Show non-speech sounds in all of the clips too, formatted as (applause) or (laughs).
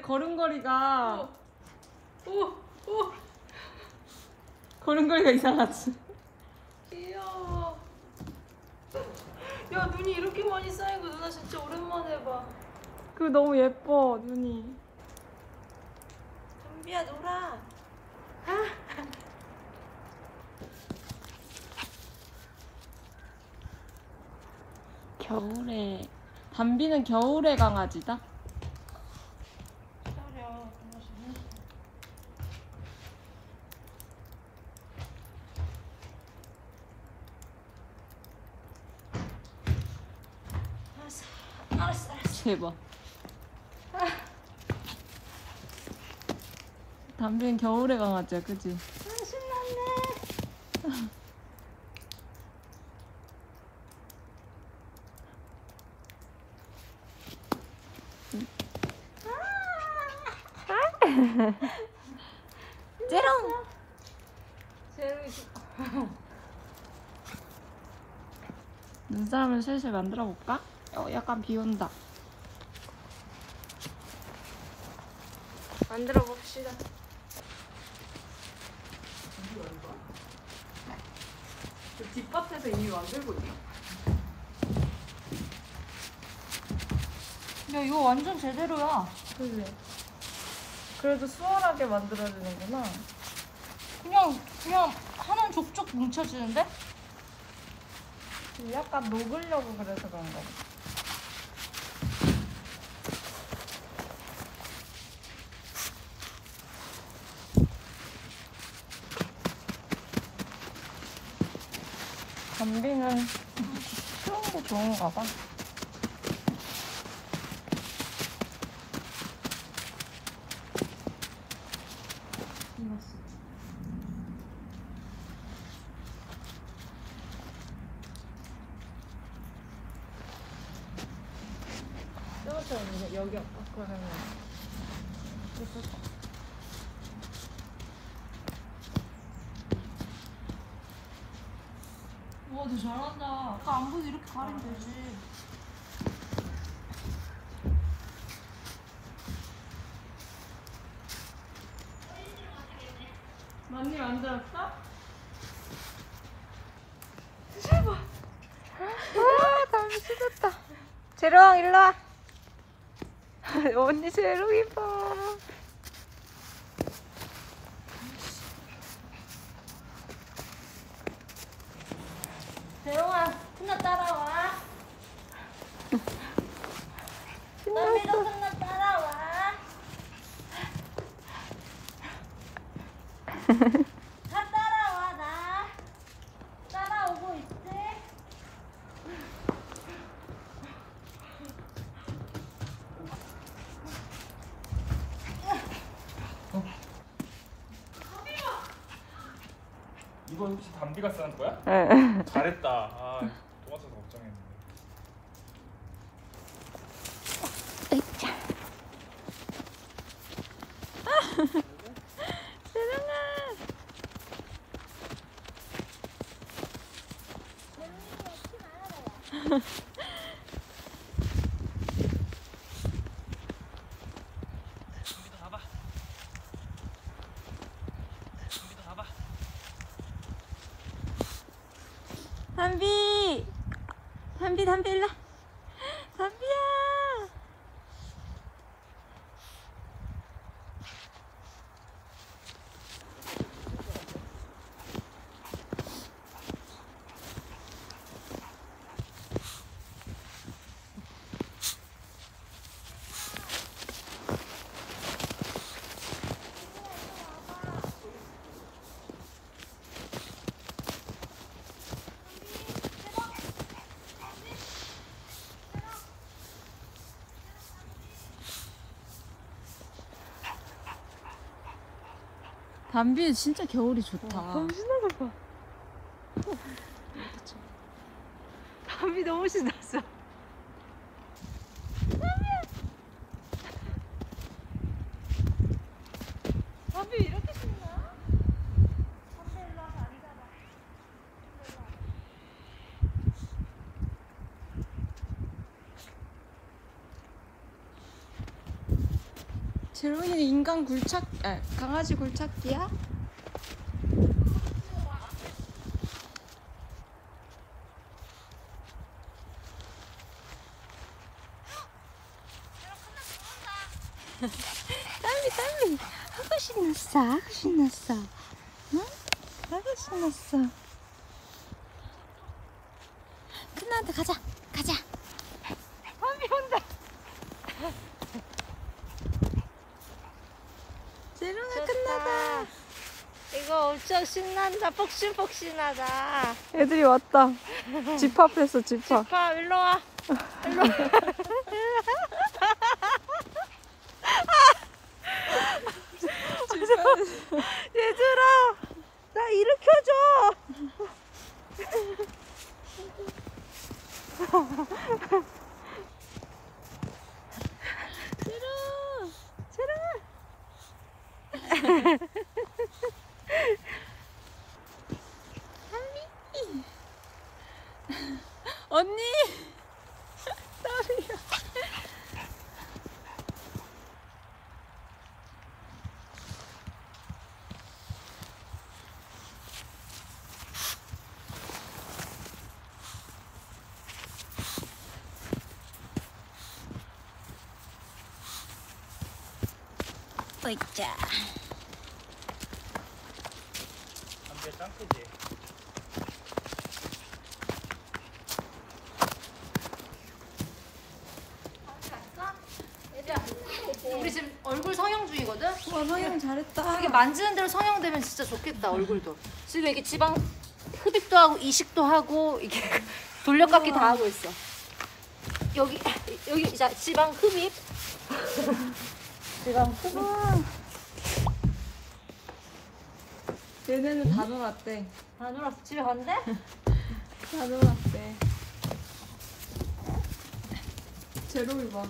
애들 걸음걸이가 오, 오, 걸음걸이가 이상하지 귀여워. 야, 눈이 이렇게 많이 쌓인 거 누나 진짜 오랜만에 봐. 그 너무 예뻐 눈이 담비야, 놀아. 겨울에 담비는 겨울의 강아지다 기다려. 누나 좀 해줘. 알았어, 알았어, 알았어. 대박 담비는 겨울의 강아지야 그지? 아, 신났네. 찌롱 제로이 눈사람을 슬슬 만들어 볼까? 어 약간 비 온다 만들어 봅시다. 뒷밭에서 이미 만들고 있어 야, 이거 완전 제대로야. 그지? 그래도 수월하게 만들어야 되는구나 그냥 그냥 하나는 족족 뭉쳐지는데? 약간 녹으려고 그래서 그런가 보 담비는 쉬운 게 좋은가 봐. 저것처럼 이제 여기 아까는 있었다. 와, 너 잘한다. 아까 안 보도 이렇게 가리면 되지. 많이 만들었어? 아, 담비 씻었다. 재롱, 일로 와. (laughs) 언니 재롱 이뻐. 대용아, 훈나 따라와. 남이도. 다 따라와, (laughs) 나. 따라오고 있지? 이거 혹시 담비가 쓰는 거야? 응. (laughs) 잘했다. 아, 도와줘서 걱정했는데. 담비도 (laughs) 나봐. 담비도 나봐. 담비. 담비, 담비, 일로 와. 담비야. 담비 진짜 겨울이 좋다. 너무 신나서 봐. 담비 너무 신났어. 담비 이렇게 신나? 담비 일로 와서 앉아봐. 제로이는 인간 굴착, 아, 강아지 굴착기야? 딸미, 딸미. 하고 신났어, 하고 신났어. 응? 하고 신났어. 큰나한테 가자, 가자. 딸미 온다. 제로나 끝나다. 이거 엄청 신난다. 폭신폭신하다. 애들이 왔다. 집합했어, 집합. 파 일로 와. 일로 와. (laughs) 얘들아, 나 일으켜줘. 언니! 딸이야. 으이짜. 담배 짱크지. 우리 지금 얼굴 성형 중이거든. 와, 성형 잘했다. 이게 만지는 대로 성형되면 진짜 좋겠다 얼굴도. 지금 이게 지방 흡입도 하고 이식도 하고 이게 (laughs) 돌려깎기 다 하고 있어. 여기 여기 자 지방 흡입. (laughs) 지방 흡입. 얘네는 다 놀았대. 다 놀았어 집에 간대? (laughs) 다 놀았대. 제로이 봐.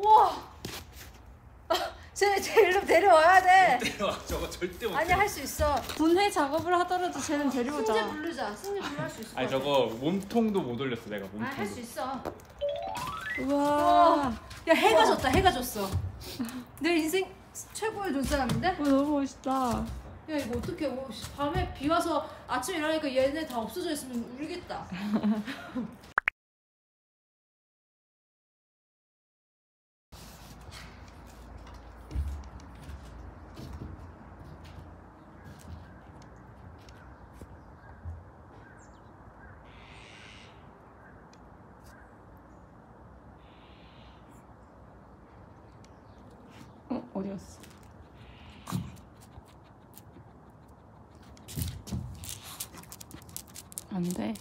우와. 쟤, 쟤 일로 데려와야 돼. 와 저거 절대 못. 아니 할 수 있어. 분해 작업을 하더라도 쟤는 승재 데려오자. 부르자. 승재 부르 할수 있을 것 아니 같아. 저거 몸통도 못 올렸어 내가 아니 할 수. 있어. 우와. 야 해가 졌다. 해가 졌어. 내 인생 최고의 눈사람인데? 와, 너무 멋있다. 야 이거 어떻게 밤에 비 와서 아침에 일어나니까 얘네 다 없어져 있으면 울겠다. (laughs) 어디 갔어? 안 돼.